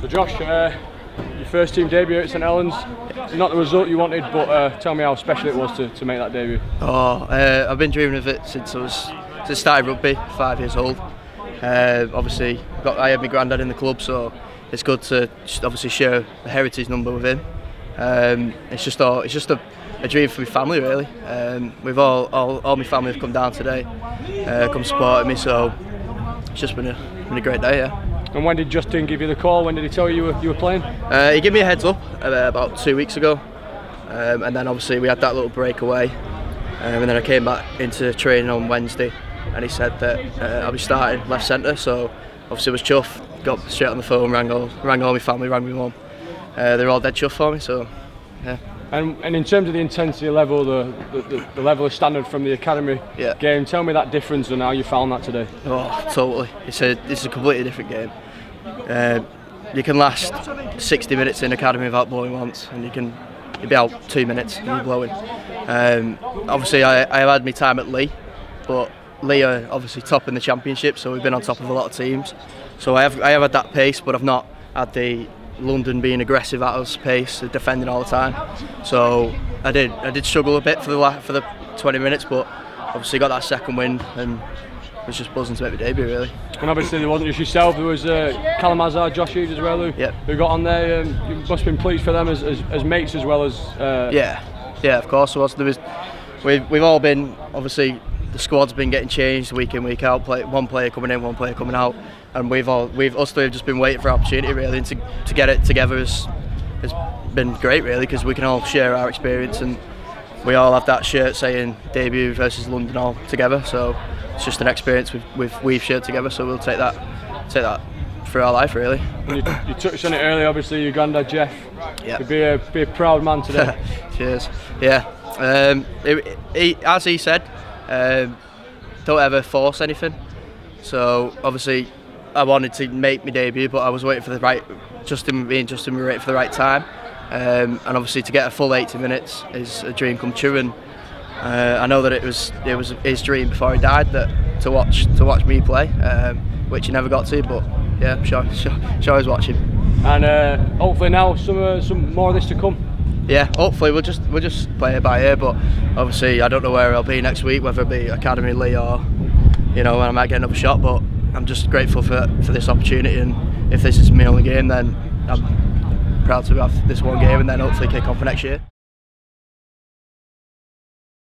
So Josh, uh, your first team debut at St Helens, not the result you wanted, but uh, tell me how special it was to, to make that debut. Oh, uh, I've been dreaming of it since I was since I started rugby, five years old. Uh, obviously, got I had my granddad in the club, so it's good to obviously share the heritage number with him. Um, it's just all, it's just a, a dream for my family really. Um, we've all, all all my family have come down today, uh, come supporting me, so it's just been a been a great day. Yeah. And when did Justin give you the call? When did he tell you you were, you were playing? Uh, he gave me a heads up uh, about two weeks ago, um, and then obviously we had that little break away, um, and then I came back into training on Wednesday, and he said that uh, I'll be starting left centre. So obviously it was chuff. Got straight on the phone, rang all, rang all my family, rang my mum. Uh, they're all dead chuff for me. So yeah. And, and in terms of the intensity level, the, the, the level of standard from the academy Yeah. game, tell me that difference and how you found that today. Oh, totally. It's a it's a completely different game. Uh, you can last 60 minutes in academy without blowing once, and you can you'll be out two minutes and you're blowing. Um, obviously, I, I have had my time at Leigh, but Leigh are obviously top in the championship, so we've been on top of a lot of teams. So I have I have had that pace, but I've not had the London being aggressive at us pace, defending all the time. So I did I did struggle a bit for the for the 20 minutes, but obviously got that second win and was just buzzing to make my debut really. And obviously there wasn't just yourself, there was uh, Callum Hazzard, Josh Hughes as well who, Yep. who got on there. Um, you must have been pleased for them as, as, as mates as well as... Uh, Yeah, yeah, of course there was. There was we've, we've all been, obviously, the squad's been getting changed week in, week out. Play, one player coming in, one player coming out. And we've all, we've, us three have just been waiting for opportunity really. And to, to get it together has, has been great really because we can all share our experience and we all have that shirt saying debut versus London all together. So it's just an experience we've, we've, we've shared together. So we'll take that, take that for our life really. You, you touched on it earlier, obviously your granddad Jeff. Yeah. You'd be a, be a proud man today. Cheers. Yeah. Um, it, he, as he said, um, don't ever force anything. So obviously, I wanted to make my debut, but I was waiting for the right. Justin, me and Justin were waiting for the right time, um, and obviously to get a full 80 minutes is a dream come true. And uh, I know that it was it was his dream before he died that to watch to watch me play, um, which he never got to. But yeah, sure, sure, sure I watching. and uh, hopefully now some, uh, some more of this to come. Yeah, hopefully we'll just we'll just play it by ear. But obviously, I don't know where I'll be next week, whether it be Academy Leigh or you know, when I might get another shot. But I'm just grateful for for this opportunity, and if this is my only game, then I'm proud to have this one game, and then hopefully kick on for next year.